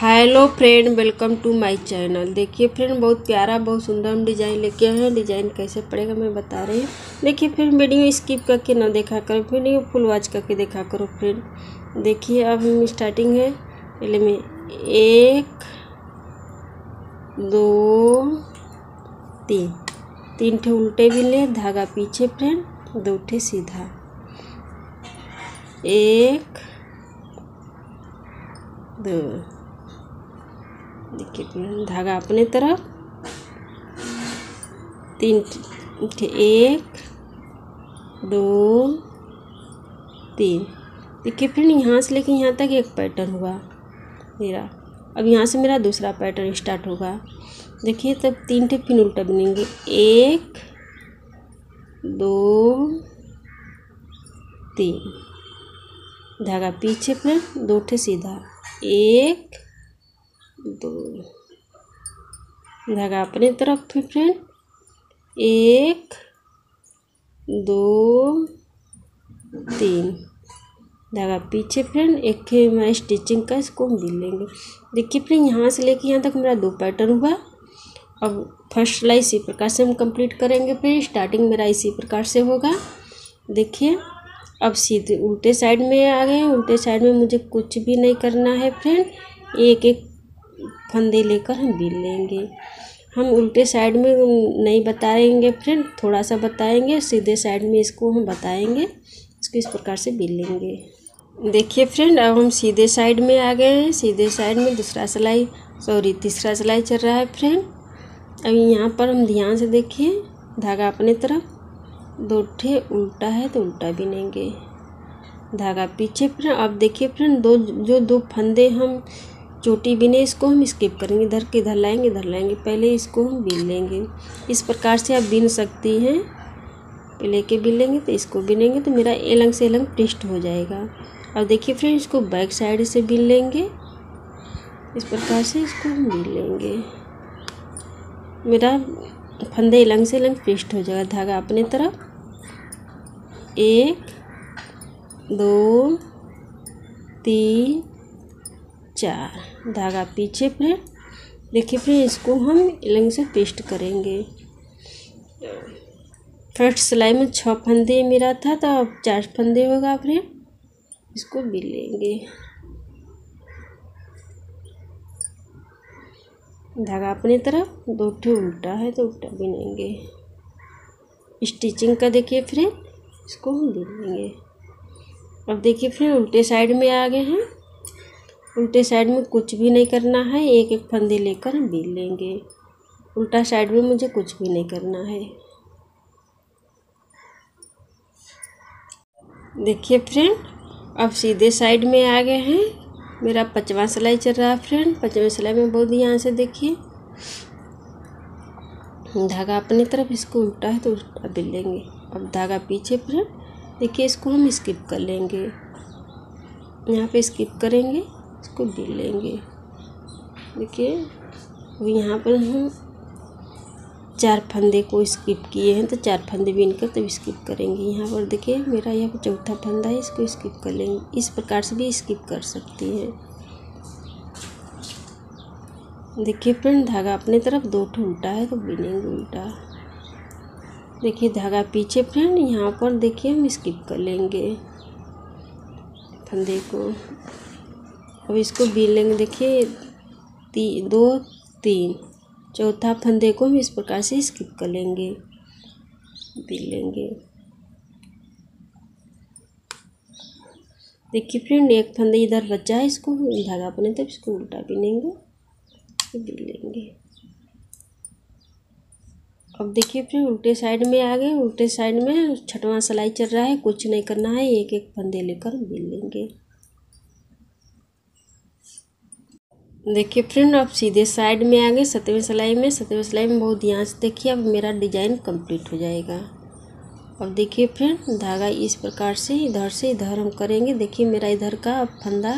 Hello friend welcome to my channel देखिए friend बहुत प्यारा, बहुत सुंदर हम डिज़ाइन लेके आए हैं। डिज़ाइन कैसे पड़ेगा मैं बता रही हूँ। देखिए फ्रेंड वीडियो स्किप करके ना देखा करो वीडियो फुल वॉच करके देखा करो फ्रेंड देखिए, अब हम स्टार्टिंग है। पहले मैं एक, दो, तीन। तीन ठे उल्टे भी ले, धागा पीछे फ्रेंड दो ठे सीधा। एक, दो। देखिए, धागा अपने तरफ़। तीन एक, दो, तीन। देखिए फ्रेंड यहाँ से लेके यहाँ तक एक पैटर्न हुआ, मेरा। अब यहाँ से मेरा दूसरा पैटर्न स्टार्ट होगा। देखिए, तब तीन ठे फिर उल्टा बनेंगे। एक, दो, तीन। धागा पीछे फ्रेंड दो ठे सीधा। एक दो। धागा अपने तरफ़ फिर फ्रेंड। एक, दो, तीन। धागा पीछे फ्रेंड। एक ही मैं स्टिचिंग का इसको हम बिल लेंगे। देखिए फ्रेंड, यहाँ से लेके यहाँ तक मेरा दो पैटर्न हुआ। अब फ़र्स्ट सिलाई इसी प्रकार से हम कंप्लीट करेंगे फिर स्टार्टिंग मेरा इसी प्रकार से होगा। देखिए, अब सीधे उल्टे साइड में आ गए उल्टे साइड में मुझे कुछ भी नहीं करना है फ्रेंड। एक एक फंदे लेकर हम बिल लेंगे। हम उल्टे साइड में नहीं बताएँगे फ्रेंड थोड़ा सा बताएँगे, सीधे साइड में इसको हम बताएँगे, इसको इस प्रकार से बिल लेंगे। देखिए फ्रेंड अब हम सीधे साइड में आ गए हैं, सीधे साइड में दूसरा सिलाई सॉरी तीसरा सिलाई चल रहा है फ्रेंड अभी यहाँ पर हम ध्यान से देखिए, धागा अपने तरफ़, दो ठे उल्टा है तो उल्टा भी बिनेंगे। धागा पीछे फ्रेंड अब देखिए फ्रेंड दो, जो दो फंदे हम चोटी बिने इसको हम स्किप करेंगे। इधर के इधर लाएँगे इधर लाएँगे। पहले इसको हम बिन लेंगे। इस प्रकार से आप बिन सकती हैं। पहले बिन लेंगे तो इसको बिनेंगे तो मेरा एलंग से एलंग ट्विस्ट हो जाएगा। अब देखिए फ्रेंड इसको बैक साइड से बिन लेंगे। इस प्रकार से इसको हम बिन लेंगे। मेरा फंदे लंग से लंग ट्विस्ट हो जाएगा। धागा अपने तरफ़। एक, दो, तीन चार धागा पीछे फ्रेंड देखिए फ्रेंड इसको हम लंग से पेस्ट करेंगे। फ़र्स्ट सिलाई में छः फंदे मेरा था तो अब चार फंदे होगा फ्रेंड इसको बिल लेंगे। धागा अपनी तरफ़, दो ठे उल्टा है तो उल्टा बिनेंगे स्टिचिंग का देखिए फ्रेंड इसको हम बिन लेंगे। अब देखिए फ्रेंड उल्टे साइड में आ गए हैं। उल्टे साइड में कुछ भी नहीं करना है, एक एक फंदे लेकर हम बिल लेंगे। उल्टा साइड में मुझे कुछ भी नहीं करना है। देखिए फ्रेंड, अब सीधे साइड में आ गए हैं। मेरा पचवा सिलाई चल रहा है फ्रेंड। पचवें सिलाई में बहुत यहाँ से देखिए। धागा अपनी तरफ़, इसको उल्टा है तो उल्टा बिल लेंगे। अब धागा पीछे फ्रेंड, देखिए इसको हम स्किप कर लेंगे। यहाँ पे स्किप करेंगे। इसको बिल लेंगे। देखिए यहाँ पर हम चार फंदे को स्किप किए हैं तो चार फंदे बीन कर तब स्किप करेंगे। यहाँ पर देखिए, मेरा यह चौथा फंदा है, इसको स्किप कर लेंगे। इस प्रकार से भी स्किप कर सकती हैं। देखिए फ्रेंड, धागा अपने तरफ़ दो ठो उल्टा है तो बिनेंगे उल्टा। देखिए, धागा पीछे फ्रेंड, यहाँ पर देखिए हम स्किप कर लेंगे फंदे को। अब इसको बिन लेंगे देखिए, ती, दो, तीन। चौथा फंदे को हम इस प्रकार से स्किप कर लेंगे। बिन लेंगे देखिए फ्रेंड, एक फंदे इधर बचा है इसको धागा अपने तब इसको उल्टा बिनेंगे बिन लेंगे अब देखिए फिर उल्टे साइड में आ गए, उल्टे साइड में छठवां सिलाई चल रहा है, कुछ नहीं करना है एक एक फंदे लेकर बिल लेंगे देखिए फ्रेंड अब सीधे साइड में आ गए सतवें सिलाई में। सतवें सिलाई में बहुत ध्यान से देखिए, अब मेरा डिज़ाइन कंप्लीट हो जाएगा। अब देखिए फ्रेंड, धागा इस प्रकार से, इधर से, इधर हम करेंगे। देखिए मेरा इधर का अब फंदा।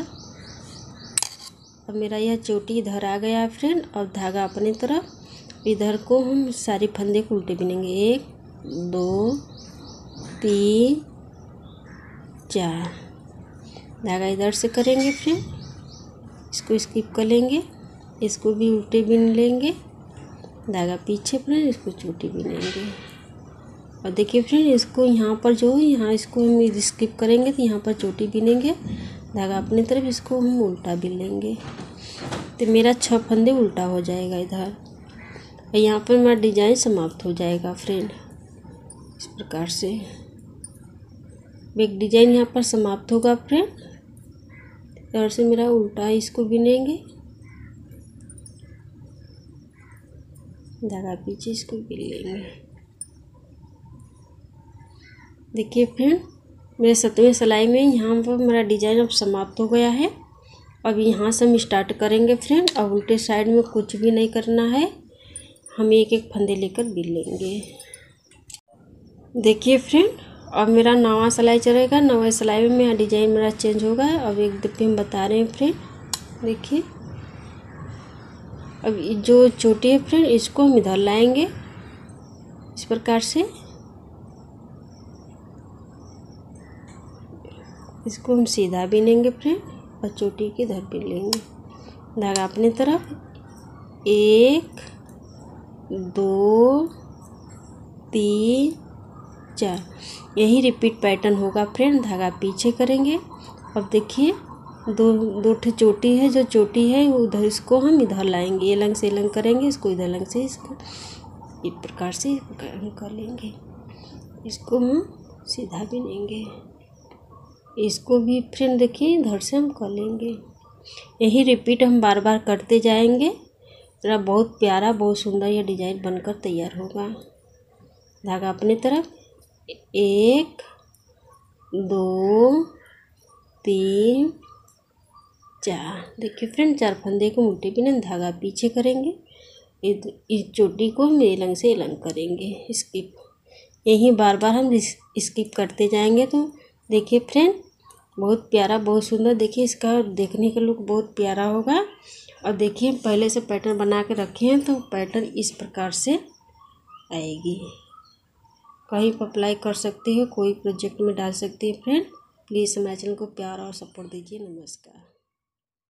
अब मेरा यह चोटी इधर आ गया फ्रेंड अब धागा अपने तरफ़। इधर को हम सारे फंदे को उल्टे बिनेंगे। एक, दो, तीन, चार। धागा इधर से करेंगे फिर इसको स्किप कर लेंगे। इसको भी उल्टे बिन लेंगे। धागा पीछे फ्रेंड इसको चोटी बिनेंगे और देखिए फ्रेंड इसको यहाँ पर जो है, यहाँ इसको हम स्किप करेंगे तो यहाँ पर चोटी बिनेंगे। धागा अपनी तरफ़, इसको हम उल्टा बिन लेंगे। तो मेरा छः फंदे उल्टा हो जाएगा इधर। और यहाँ पर मेरा डिज़ाइन समाप्त हो जाएगा फ्रेंड इस प्रकार से। एक डिज़ाइन यहाँ पर समाप्त होगा फ्रेंड और से मेरा उल्टा इसको बिनेंगे धागा पीछे इसको बिन लेंगे। देखिए फ्रेंड, मेरे सतवें सिलाई में यहाँ पर मेरा डिज़ाइन अब समाप्त हो गया है। अब यहाँ से हम स्टार्ट करेंगे फ्रेंड। अब उल्टे साइड में कुछ भी नहीं करना है। हम एक एक फंदे लेकर बिल लेंगे। देखिए फ्रेंड अब मेरा नवा सिलाई चलेगा, नवा सिलाई में मेरा डिज़ाइन मेरा चेंज होगा। अब एक दफे हम बता रहे हैं फ्रेंड, देखिए। अब जो छोटी है फ्रेंड, इसको हम इधर लाएँगे, इस प्रकार से। इसको हम सीधा बिनेंगे फ्रेंड, और चोटी की इधर बिन लेंगे। धागा अपनी तरफ़, एक, दो, तीन चार यही रिपीट पैटर्न होगा फ्रेंड धागा पीछे करेंगे। अब देखिए, दो दो ठे चोटी है, जो चोटी है, उधर इसको हम इधर लाएँगे। ये लंग से लंग करेंगे, इसको इधर लंग से, इसको इस प्रकार से हम कर लेंगे। इसको हम सीधा भी लेंगे। इसको भी फ्रेंड देखिए, इधर से हम कर लेंगे। यही रिपीट हम बार बार करते जाएँगे। मेरा बहुत प्यारा, बहुत सुंदर यह डिज़ाइन बनकर तैयार होगा। धागा अपनी तरफ़। एक, दो, तीन, चार। देखिए फ्रेंड चार फंदे को उल्टे बिना धागा पीछे करेंगे। इस चोटी को हम लंग से लंग करेंगे। स्किप यही बार बार हम स्किप करते जाएँगे तो देखिए फ्रेंड बहुत प्यारा, बहुत सुंदर। देखिए इसका देखने का लुक बहुत प्यारा होगा। और देखिए पहले से पैटर्न बना के रखे हैं तो पैटर्न इस प्रकार से आएगी। कहीं पर अप्लाई कर सकते हो, कोई प्रोजेक्ट में डाल सकते हैं। फ्रेंड प्लीज़ हमारे चैनल को प्यार और सपोर्ट दीजिए। नमस्कार।